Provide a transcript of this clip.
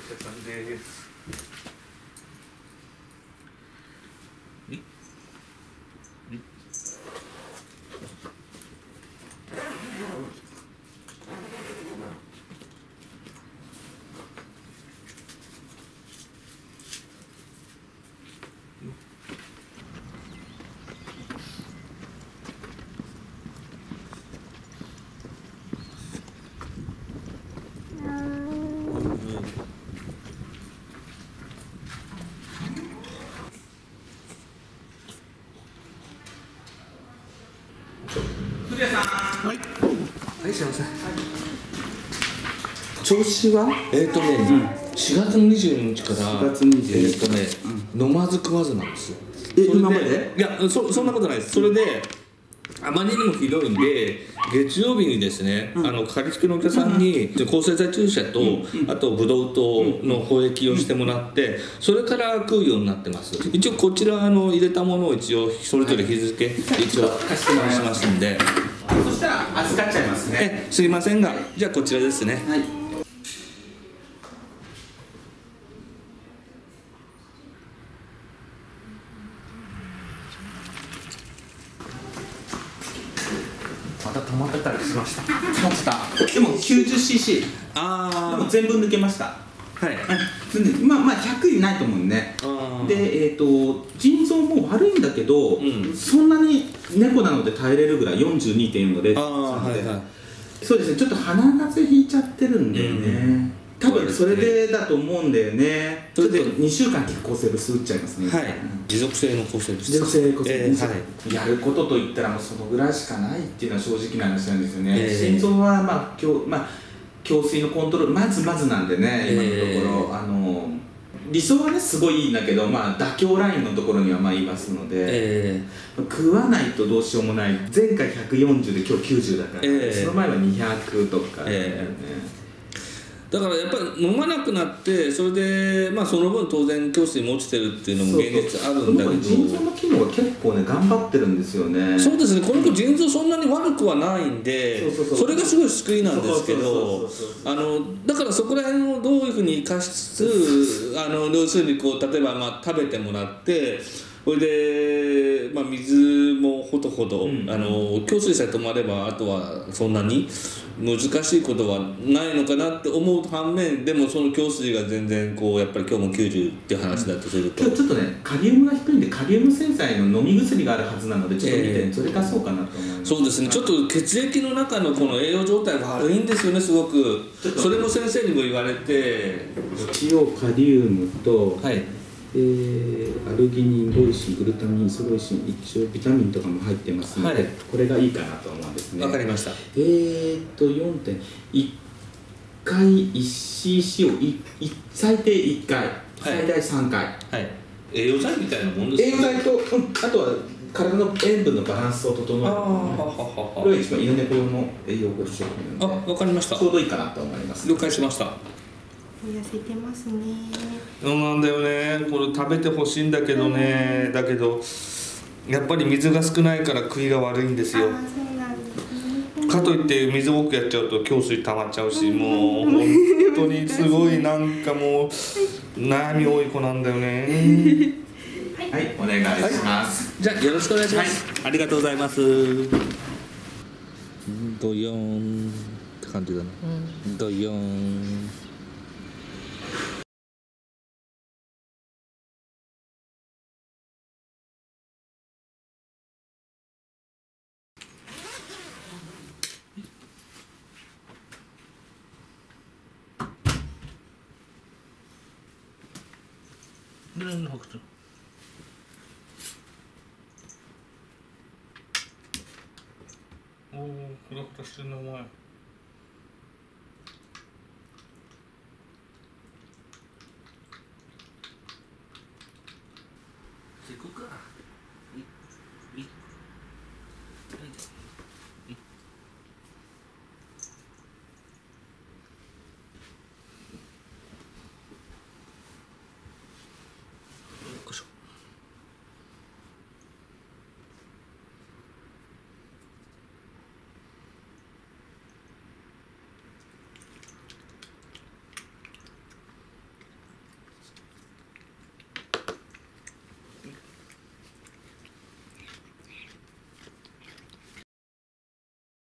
さんです。古谷さんはい。はい、すいません。調子は？えっ、とね、4月の22日から、4月22えっ、とね、飲まず食わずなんですよ。え今まで？いやそ、そんなことないです。それで、あまりにもひどいんで、月曜日にですね、あの、借り付けのお客さんに、抗生剤注射と、あと、ブドウ糖の保液をしてもらって、それから食うようになってます。一応、こちら、あの、入れたものを一応、それぞれ日付、一応、貸してもらしますんで、そしたら預かっちゃいますね。え、すいませんが、じゃあこちらですね。はい。また止まってたりしました。止まってた。でも 90cc。であも全部抜けました。あ、はい。まあまあ100いないと思うんね。あーで、えっ、と腎臓も悪いんだけど、うんそんなに猫なので耐えれるぐらい42.4の0ああ、はいはい。そうですねちょっと鼻風邪ひいちゃってるんだよね、うん多分それでだと思うんだよね。ちょっとそれで2週間結構セブス打っちゃいますね。はい。うん。持続性の抗生物質。自動性こそ、えーはい。やることといったらもうそのぐらいしかないっていうのは正直な話なんですよね、えー。心臓はまあ今日まあ胸水のコントロールまずまずなんでね今のところ、あの理想はねすごいいいんだけど、まあ、妥協ラインのところにはまあいますので、え食わないとどうしようもない。前回140で今日90だから、ええその前は200とか、えーだからやっぱり飲まなくなって、それで、まあその分当然胸水も落ちてるっていうのも現実あるんだけど。腎臓の機能が結構ね頑張ってるんですよね。そうですね、この子腎臓そんなに悪くはないんでそれがすごい救いなんですけどあのだからそこら辺をどういうふうに生かしつつあの要するにこう例えばまあ食べてもらってそれで、まあ、水もほどほど、うん。あの胸水さえ止まればあとはそんなに難しいことはないのかなって思う反面でもその胸水が全然こうやっぱり今日も90っていう話だとすると。今日ちょっとねカリウムが低いんでカリウム製剤の飲み薬があるはずなのでちょっと見て、ええそれかそうかなと思います。そうですね、ちょっと血液の中のこの栄養状態が悪いんですよね、すごく。それも先生にも言われて、一応カリウムと、はい、えーアルギニンロイシングルタミンイソロイシン一応ビタミンとかも入ってますので、はい。これがいいかなと思うんですね。わかりました。えーっと4点。1回 1cc をいい最低1回。最大3回、はい。栄養剤みたいなもんです栄養剤と、うん、あとは体の塩分のバランスを整える。ああ、はははこれが一番犬猫用の栄養補助品なあ、のでわかりました。ち。ょうどいいかなと思います。了解しました。痩せてますね。そうなんだよね。これ食べてほしいんだけどね。だけど、やっぱり水が少ないから食いが悪いんですよ。かといって水多くやっちゃうと胸水溜まっちゃうしもう 本当にすごいなんかもう悩み多い子なんだよね。はい。お願いします、じゃあよろしくお願いします、ありがとうございます。ドヨーンって感じだな、ドヨーンぐらいの北斗。おおふらふらしてるこか。いいはい